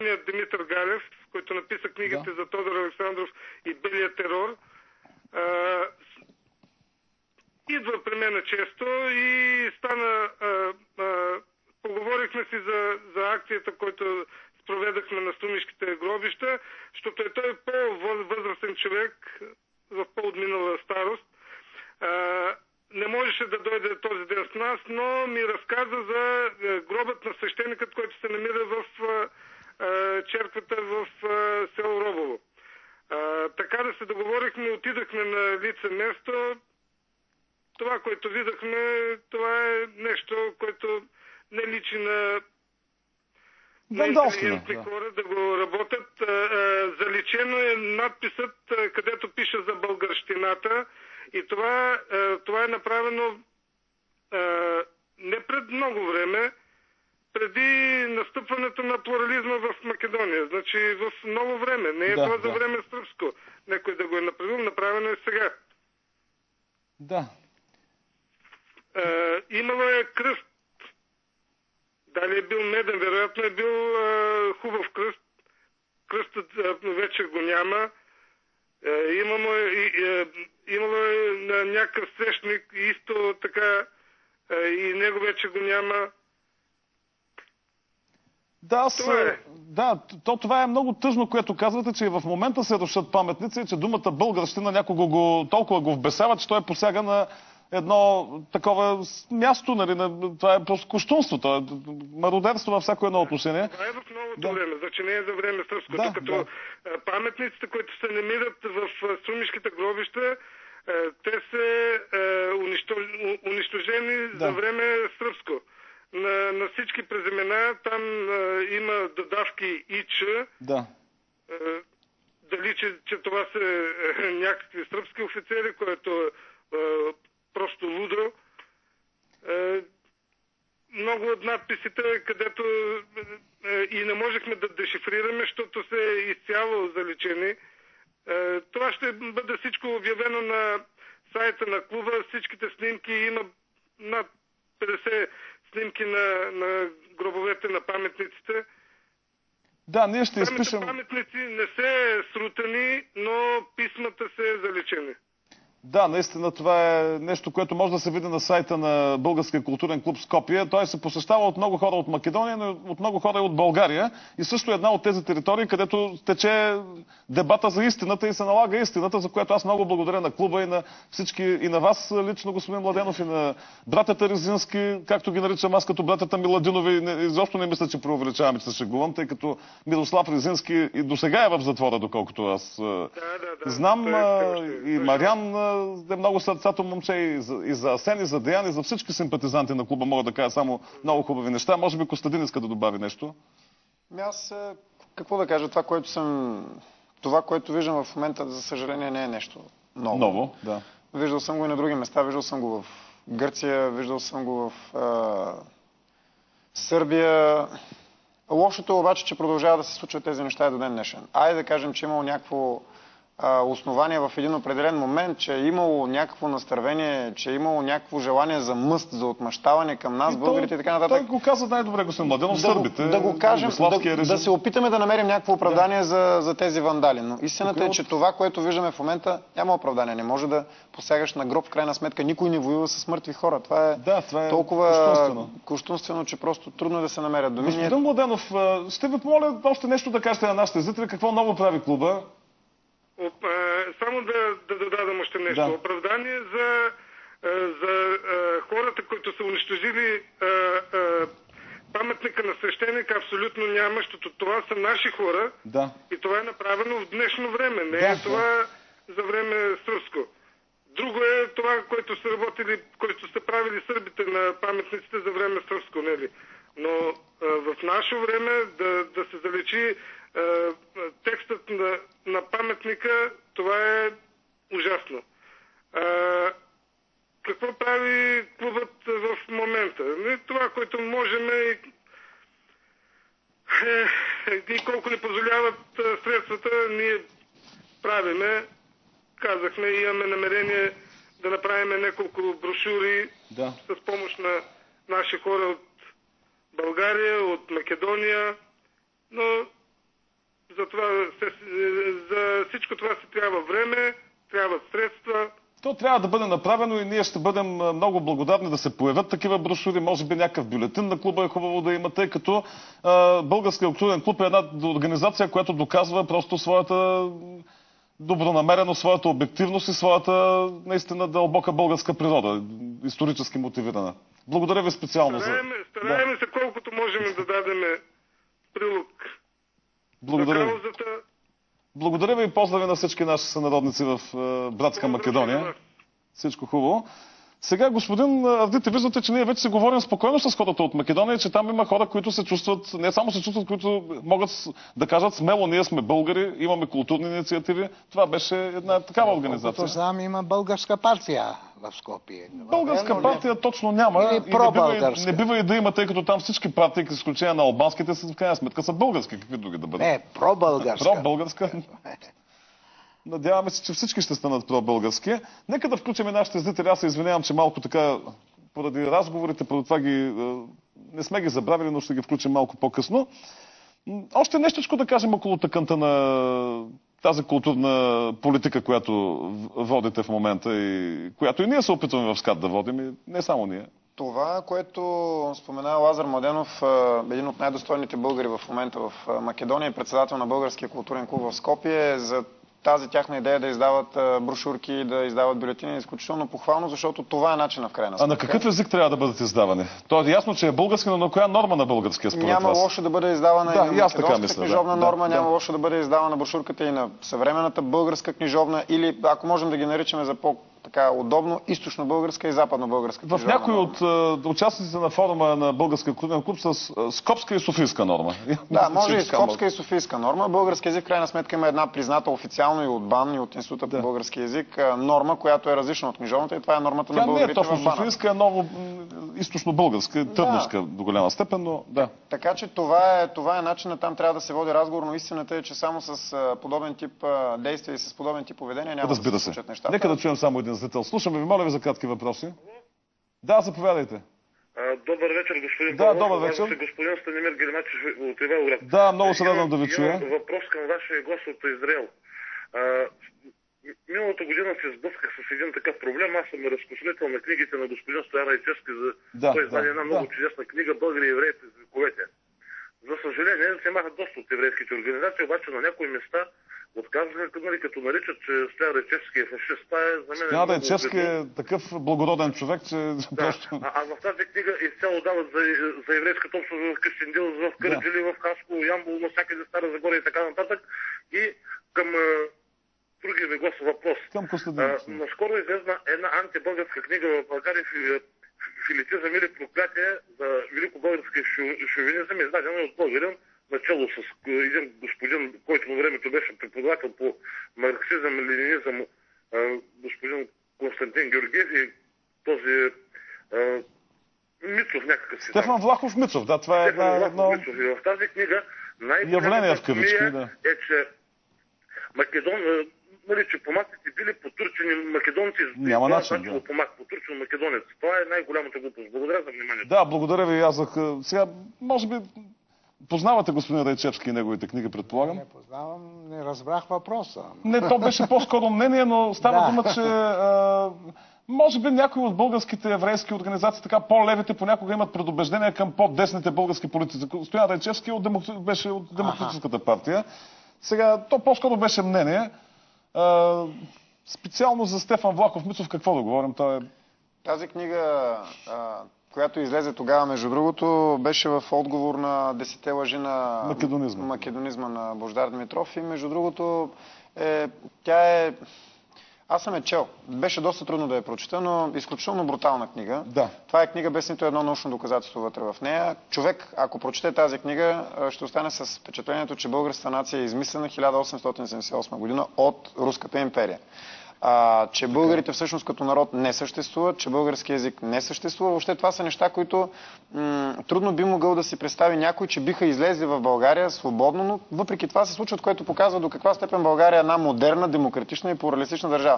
Димитър Галев, който написа книгите Да. за Тодор Александров и Белия терор. А, идва при мен често и стана... А, а, поговорихме си за, за акцията, който проведахме на Струмишките гробища, защото е той по-възрастен човек в по-отминала старост. А, не можеше да дойде този ден с нас, но ми разказа за е, гробът на свещеникът, който се намира в е, е, черквата в е, село Робово. А, така да се договорихме, отидахме на лице место. Това, което видахме, това е нещо, което не личи на на Вандалщина, интелигентни да. хора да го работят. Заличено е надписът, където пише за българщината и това, това е направено не пред много време, преди настъпването на плурализма в Македония. Значи в ново време. Не е Да, това за да. време сръбско. Некой да го е направил, направено е сега. Да. Е, имало е кръст. Дали е бил меден, вероятно е бил е, хубав кръст. Кръстът е, вече го няма. Е, имало е, е, имало е някакъв свещник, исто така, е, и него вече го няма. Да, аз, Това е. да, то това е много тъжно, което казвате, че и в момента се рушат паметници, че думата българщина някого го, толкова го вбесява, че той посяга на едно такова място, нали, на, това е просто куштунство, то е мародерство във всяко едно отношение. Това е в новото Да. време, значи не е за време сръбско. Да, Докато да. паметниците, които се намират в е, струмишките гробища, те са унищожени Да. за време сръбско. На, на всички преземена там е, има додавки ИЧ, Да. е, дали че, че това са е, някакви сръбски офицери, което е е, просто лудо. Е, много от надписите, където е, е, и не можехме да дешифрираме, защото са изцяло заличени. Е, това ще бъде всичко обявено на сайта на клуба. Всичките снимки има над 50 снимки на, на гробовете на паметниците. Да, ние ще изпишем... паметници не са срутани, но писмата са заличени. Да, наистина това е нещо, което може да се види на сайта на Българския културен клуб Скопия. Той се посещава от много хора от Македония, но от много хора и от България. И също е една от тези територии, където тече дебата за истината и се налага истината, за което аз много благодаря на клуба и на всички, и на вас лично, господин Младенов, и на братята Резински, както ги наричам аз като братята Миладинови. Изобщо не мисля, че преувеличавам, че се шегувам, тъй като Мирослав Резински и до сега е в затвора, доколкото аз Да, да, да. Знам е и Той Мариан е много сърцато момче и за, и за Асен, и за Деян, и за всички симпатизанти на клуба мога да кажа само много хубави неща. Може би Костадин иска да добави нещо. Ами Аз, какво да кажа, това, което съм... Това, което виждам в момента, за съжаление, не е нещо ново. Ново, да. Виждал съм го и на други места. Виждал съм го в Гърция, виждал съм го в а, Сърбия. Лошото е обаче, че продължава да се случват тези неща и до ден днешен. Айде да кажем, че е имало някакво а, основание в един определен момент, че е имало някакво настървение, че е имало някакво желание за мъст, за отмъщаване към нас, И българите и така нататък. Той го каза най-добре, господин Младенов, да, сърбите. да го кажем, да, да се опитаме да намерим някакво оправдание за, за тези вандали. Но истината е е, че това, което виждаме в момента, няма оправдание. Не може да посягаш на гроб, в крайна сметка. Никой не воюва с мъртви хора. Това е, Да, това е толкова кощунствено. кощунствено, че просто трудно е да се намерят думи. Господин Младенов, ще ви помоля още нещо да кажете на нашите зрители. Какво ново прави клуба? Оп, а, само да, да додадам още нещо. Да. Оправдание за, а, за а, хората, които са унищожили а, а, паметника на свещеника, абсолютно няма, защото това са наши хора Да. и това е направено в днешно време. Не Да, е да. това за време сръбско. Друго е това, което са работили, което са правили сърбите на паметниците за време сръбско, нели? Но а, в наше време да, да се а, текстът на, на паметника, това е ужасно. А, какво прави клубът в момента? Не, Това, което можем и, е, и колко ни позволяват средствата, ние правиме. Казахме, имаме намерение да направим няколко брошури Да. с помощ на наши хора от България, от Македония, но за, това, се, за всичко това си трябва време, трябват средства. То трябва да бъде направено и ние ще бъдем много благодарни да се появят такива брошури. Може би някакъв бюлетин на клуба е хубаво да има, тъй като а, Българския културен клуб е една организация, която доказва просто своята добронамереност, своята обективност и своята наистина дълбока българска природа, исторически мотивирана. Благодаря ви специално за... Стараеме, стараеме се колкото можем да дадем прилог Благодаря ви. Благодаря ви и поздрави на всички наши сънародници в е, братска Македония. Всичко хубаво. Сега, господин Ардите, виждате, че ние вече се говорим спокойно с хората от Македония, че там има хора, които се чувстват, не само се чувстват, които могат да кажат смело, ние сме българи, имаме културни инициативи. Това беше една такава организация. Колкото знам, има българска партия в Скопие. Българска партия точно няма. Или и не, бива, и- пробългарска. не бива и да има, тъй като там всички партии, с изключение на албанските, са в крайна сметка са български. Какви други да бъдат? Не, пробългарска. Про-българска. Надяваме се, че всички ще станат про-български. Нека да включим и нашите зрители. Аз се извинявам, че малко така, поради разговорите, поради това ги, е, не сме ги забравили, но ще ги включим малко по-късно. Още нещичко да кажем около тъканта на тази културна политика, която водите в момента и която и ние се опитваме в СКАТ да водим, и не само ние. Това, което спомена Лазар Младенов, един от най-достойните българи в момента в Македония председател на Българския културен клуб в Скопие, за тази тяхна идея да издават а, брошурки, да издават бюлетини е изключително похвално, защото това е начина в крайна А сметка. на какъв език трябва да бъдат издавани? То е ясно, че е български, но на коя норма на българския според Няма вас? лошо да бъде издавана Да, и на македонската да. книжовна Да, норма, да. няма лошо да бъде издавана брошурката и на съвременната българска книжовна или, ако можем да ги наричаме за по така удобно, източно-българска и западно-българска В някои от е, участниците на форума на Българския културен клуб с е, скопска и софийска норма. Да, може и скопска и софийска норма. Български язик, в крайна сметка, има една призната официално и от БАН, и от Института по български язик, а, норма, която е различна от книжовната и това е нормата Тя на не е българите точно софийска, е ново източно-българска, търновска до голяма степен, но да. Така че това е, това е начинът, там трябва да се води разговор, но истината е, че само с подобен тип действия и с подобен тип поведение няма Разбира да се. случат нещата. Нека да чуем само един зрител. Слушаме ви, моля ви за кратки въпроси. Да, заповядайте. Добър вечер, господин Да, Павлов. добър вечер. се господин Станимир Гермачев от Ивайловград. Да, много се радвам да ви чуя. Имам въпрос към вашия гост от Израел. А, миналата година се сблъсках с един такъв проблем. Аз съм разпространител на книгите на господин Стоян Райчевски. За... Да, Той издаде да, една да. много чудесна книга Българи и евреи през вековете. За съжаление, се махат доста от еврейските организации, обаче на някои места отказваха, нали, като наричат, че Стоян Райчевски е фашист. Това е за мен. Няма да е е такъв благороден човек, че Да. просто... А, а в тази книга изцяло дават за, за еврейската общност в Кюстендил, в Кърджили, в Хаско, Ямбол, навсякъде Стара Загора и така нататък. И към другия ви гост въпрос. Към А, Костадин. наскоро излезна една антибългарска книга в България Филитизъм или проклятие за великобългарски шу- шовинизъм, издадена от българин, начало с а, един господин, който на времето беше преподавател по марксизъм и ленинизъм, а, господин Константин Георгиев и този а, Мицов някакъв си. Стефан Влахов Мицов, да, това е една, Влахов. Мицов. И в тази книга Явление в кавички, да. е, че Македон, нали, че помаките били потурчени македонци. Няма начин, да. помак, потурчен македонец. Това е най-голямата глупост. Благодаря за вниманието. Да, благодаря ви, аз. Сега, може би, познавате господин Райчевски и неговите книги, предполагам? Не познавам, не разбрах въпроса. Не, то беше по-скоро мнение, но става Да. дума, че а, може би някои от българските еврейски организации, така по-левите, понякога имат предубеждения към по-десните български политици. Стоян Райчевски от демокр... беше от Демократическата партия. Сега, то по-скоро беше мнение. А, специално за Стефан Влахов Мицов, какво да говорим? Той е... Тази книга, която излезе тогава, между другото, беше в отговор на десете лъжи на Македонизма. македонизма на Бождар Димитров и между другото е, тя е аз съм е чел. Беше доста трудно да я прочета, но изключително брутална книга. Да. Това е книга без нито едно научно доказателство вътре в нея. Човек, ако прочете тази книга, ще остане с впечатлението, че българската нация е измислена 1878 година от Руската империя. А, че българите всъщност като народ не съществуват, че български язик не съществува. Въобще това са неща, които м- трудно би могъл да си представи някой, че биха излезли в България свободно, но въпреки това се случват, което показва до каква степен България е една модерна, демократична и плуралистична държава.